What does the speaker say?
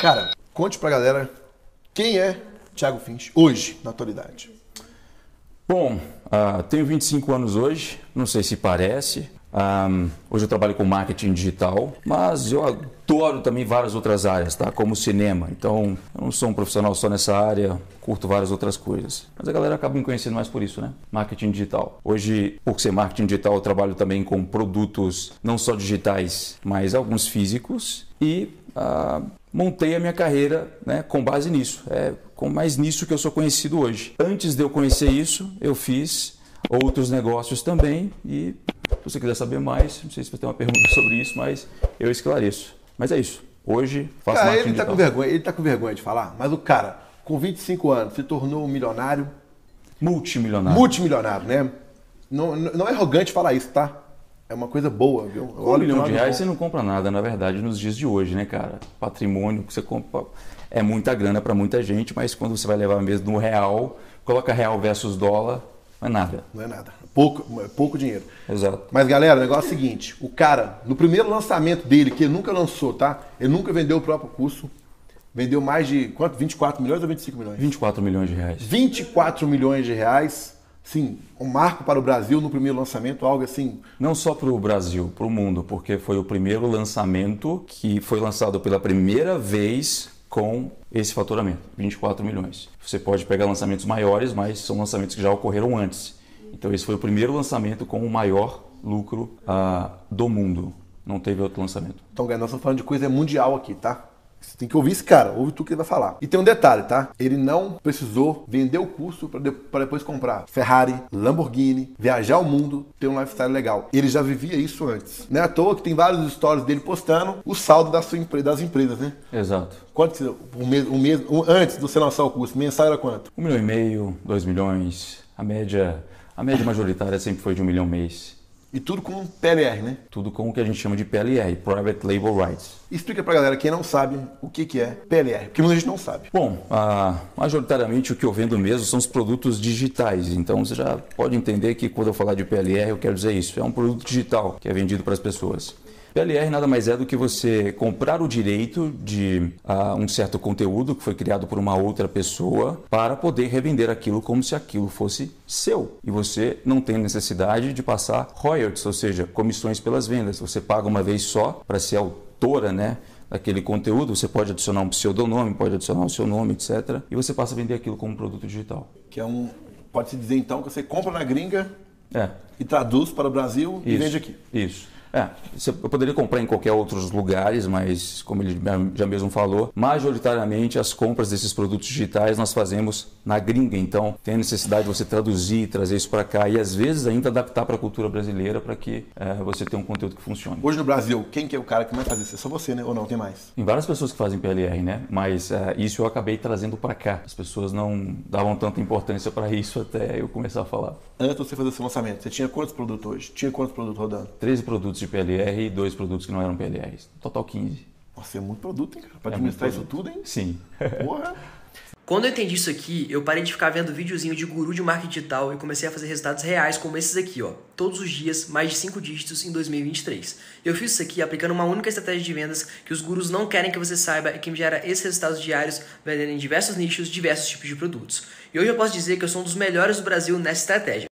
Cara, conte pra galera quem é Thiago Fins hoje, na atualidade. Bom, uh, tenho 25 anos hoje, não sei se parece. Um, hoje eu trabalho com marketing digital, mas eu adoro também várias outras áreas, tá? Como cinema. Então, eu não sou um profissional só nessa área, curto várias outras coisas. Mas a galera acaba me conhecendo mais por isso, né? Marketing digital. Hoje, por ser marketing digital, eu trabalho também com produtos não só digitais, mas alguns físicos e uh, montei a minha carreira né, com base nisso. É com mais nisso que eu sou conhecido hoje. Antes de eu conhecer isso, eu fiz outros negócios também e se você quiser saber mais, não sei se você tem uma pergunta sobre isso, mas eu esclareço. Mas é isso. Hoje faço cara, ele tá com vergonha, ele tá com vergonha de falar, mas o cara com 25 anos se tornou um milionário, multimilionário. Multimilionário, né? Não, não é arrogante falar isso, tá? É uma coisa boa, viu? Com um milhão de reais você não compra nada, na verdade, nos dias de hoje, né, cara? Patrimônio que você compra é muita grana para muita gente, mas quando você vai levar mesmo no real, coloca real versus dólar, não é nada. Não é nada. Pouco, é pouco dinheiro. Exato. Mas galera, o negócio é o seguinte: o cara, no primeiro lançamento dele, que ele nunca lançou, tá? Ele nunca vendeu o próprio curso. Vendeu mais de quanto? 24 milhões ou 25 milhões? 24 milhões de reais. 24 milhões de reais sim, um marco para o Brasil no primeiro lançamento, algo assim? Não só para o Brasil, para o mundo, porque foi o primeiro lançamento que foi lançado pela primeira vez com esse faturamento, 24 milhões. Você pode pegar lançamentos maiores, mas são lançamentos que já ocorreram antes. Então esse foi o primeiro lançamento com o maior lucro uh, do mundo. Não teve outro lançamento. Então, nós estamos falando de coisa mundial aqui, tá? Você tem que ouvir esse cara, ouve tudo que ele vai falar. E tem um detalhe, tá? Ele não precisou vender o curso para de, depois comprar Ferrari, Lamborghini, viajar o mundo, ter um lifestyle legal. Ele já vivia isso antes. Não é à toa que tem vários stories dele postando o saldo da sua, das empresas, né? Exato. Quanto um mês, um mês antes de você lançar o curso, mensal era quanto? Um milhão e meio, dois milhões. A média, a média majoritária sempre foi de um milhão mês. E tudo com PLR, né? Tudo com o que a gente chama de PLR, Private Label Rights. Explica pra galera, quem não sabe, o que, que é PLR, porque muita gente não sabe. Bom, ah, majoritariamente o que eu vendo mesmo são os produtos digitais. Então você já pode entender que quando eu falar de PLR, eu quero dizer isso. É um produto digital que é vendido para as pessoas. PLR nada mais é do que você comprar o direito de uh, um certo conteúdo que foi criado por uma outra pessoa para poder revender aquilo como se aquilo fosse seu. E você não tem necessidade de passar royalties, ou seja, comissões pelas vendas. Você paga uma vez só para ser autora, né? daquele conteúdo, você pode adicionar um pseudonome, pode adicionar o seu nome, etc. E você passa a vender aquilo como produto digital. Que é um. Pode-se dizer então que você compra na gringa é. e traduz para o Brasil Isso. e vende aqui. Isso. É, eu poderia comprar em qualquer outros lugares, mas como ele já mesmo falou, majoritariamente as compras desses produtos digitais nós fazemos na gringa. Então tem a necessidade de você traduzir, trazer isso para cá e às vezes ainda adaptar para a cultura brasileira para que é, você tenha um conteúdo que funcione. Hoje no Brasil, quem que é o cara que mais faz isso? É só você, né? Ou não? Tem mais? Tem várias pessoas que fazem PLR, né? Mas é, isso eu acabei trazendo para cá. As pessoas não davam tanta importância para isso até eu começar a falar. Antes de você fazer esse lançamento, você tinha quantos produtos hoje? Tinha quantos produtos rodando? 13 produtos de PLR e dois produtos que não eram PLRs. Total 15. Nossa, é muito produto, hein, cara? Pra é administrar isso tudo, hein? Sim. Porra! Quando eu entendi isso aqui, eu parei de ficar vendo videozinho de guru de marketing digital e comecei a fazer resultados reais como esses aqui, ó. Todos os dias, mais de 5 dígitos em 2023. Eu fiz isso aqui aplicando uma única estratégia de vendas que os gurus não querem que você saiba e que me gera esses resultados diários vendendo em diversos nichos, diversos tipos de produtos. E hoje eu posso dizer que eu sou um dos melhores do Brasil nessa estratégia.